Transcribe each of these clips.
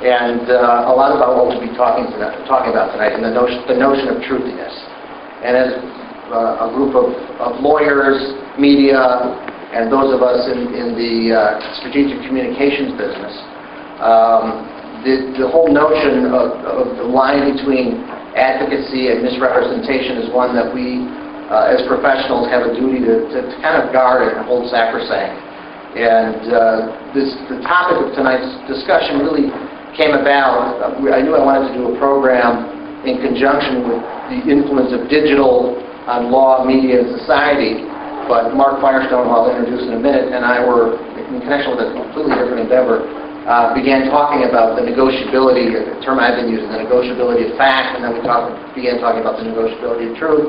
and uh, a lot about what we'll be talking, tonight- talking about tonight, and the notion, the notion of truthiness. And as uh, a group of of lawyers, media, and those of us in in the uh, strategic communications business, um, the the whole notion of of the line between advocacy and misrepresentation is one that we, uh, as professionals, have a duty to to to kind of guard and hold sacrosanct. And uh, this, the topic of tonight's discussion really came about, uh, I knew I wanted to do a program in conjunction with the influence of digital on law, media, and society, but Marc Firestone, who I'll introduce in a minute, and I were, in connection with a completely different endeavor, uh, began talking about the negotiability, a term I've been using, the negotiability of fact, and then we talked, began talking about the negotiability of truth,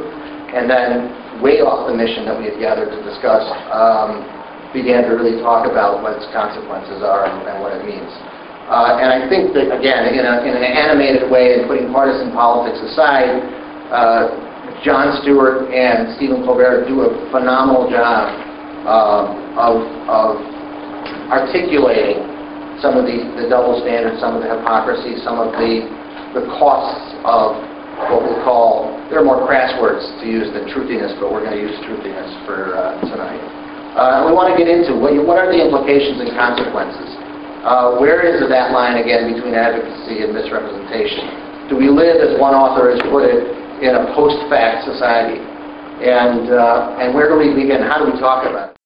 and then way off the mission that we had gathered to discuss, um, began to really talk about what its consequences are and and what it means. Uh, And I think that, again, in a- in an animated way, and putting partisan politics aside, uh, Jon Stewart and Stephen Colbert do a phenomenal job um, of of articulating some of the the double standards, some of the hypocrisy, some of the the costs of what we'll call, there are more crass words to use than truthiness, but we're going to use truthiness for uh, tonight. Uh, we want to get into what, what are the implications and consequences? Uh, where is that line again between advocacy and misrepresentation? Do we live, as one author has put it, in a post-fact society? And, uh, and where do we begin? How do we talk about it?